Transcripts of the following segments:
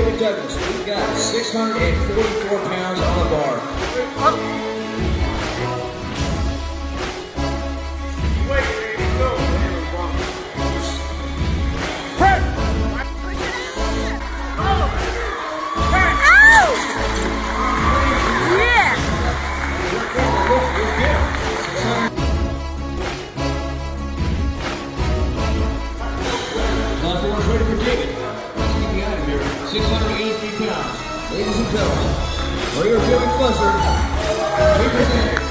Douglas, we've got 644 pounds on the bar. 683 pounds. Ladies and gentlemen, for your feeling pleasure, we present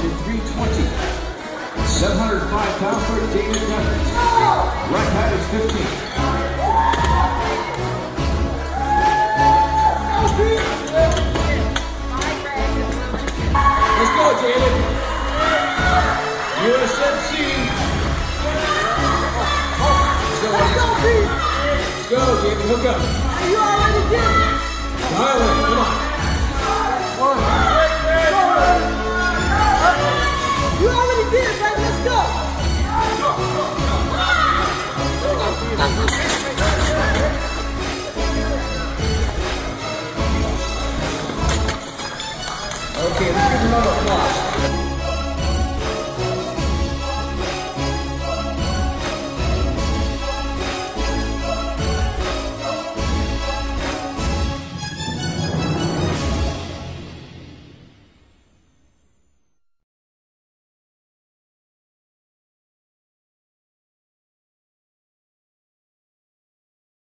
to 320. 705 pounds for David Douglas. Right pad is 15. Let's go, David. USMC. Let's go, Eddie. Let's go, David. Hook up. You already did it. Dial. Come on. ものとは